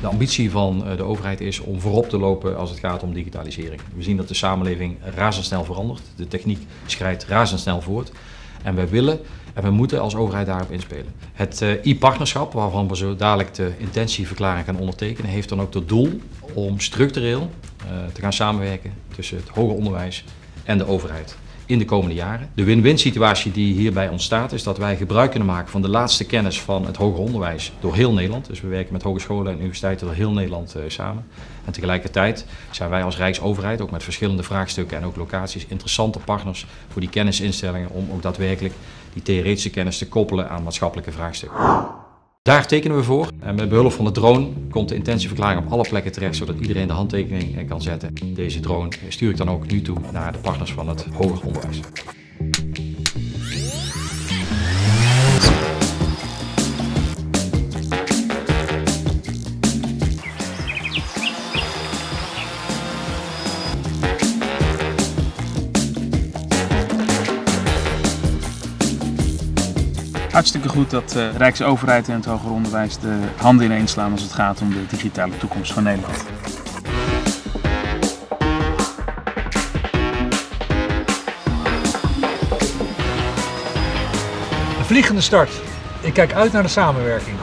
De ambitie van de overheid is om voorop te lopen als het gaat om digitalisering. We zien dat de samenleving razendsnel verandert. De techniek schrijdt razendsnel voort. En wij willen en we moeten als overheid daarop inspelen. Het e-partnerschap, waarvan we zo dadelijk de intentieverklaring gaan ondertekenen, heeft dan ook tot doel om structureel te gaan samenwerken tussen het hoger onderwijs en de overheid in de komende jaren. De win-win situatie die hierbij ontstaat is dat wij gebruik kunnen maken van de laatste kennis van het hoger onderwijs door heel Nederland. Dus we werken met hogescholen en universiteiten door heel Nederland uh, samen. En tegelijkertijd zijn wij als Rijksoverheid ook met verschillende vraagstukken en ook locaties interessante partners voor die kennisinstellingen om ook daadwerkelijk die theoretische kennis te koppelen aan maatschappelijke vraagstukken. Daar tekenen we voor. En met behulp van de drone komt de intentieverklaring op alle plekken terecht, zodat iedereen de handtekening kan zetten. Deze drone stuur ik dan ook nu toe naar de partners van het hoger onderwijs. hartstikke goed dat de Rijksoverheid en het hoger onderwijs de handen ineens slaan als het gaat om de digitale toekomst van Nederland. Een vliegende start. Ik kijk uit naar de samenwerking.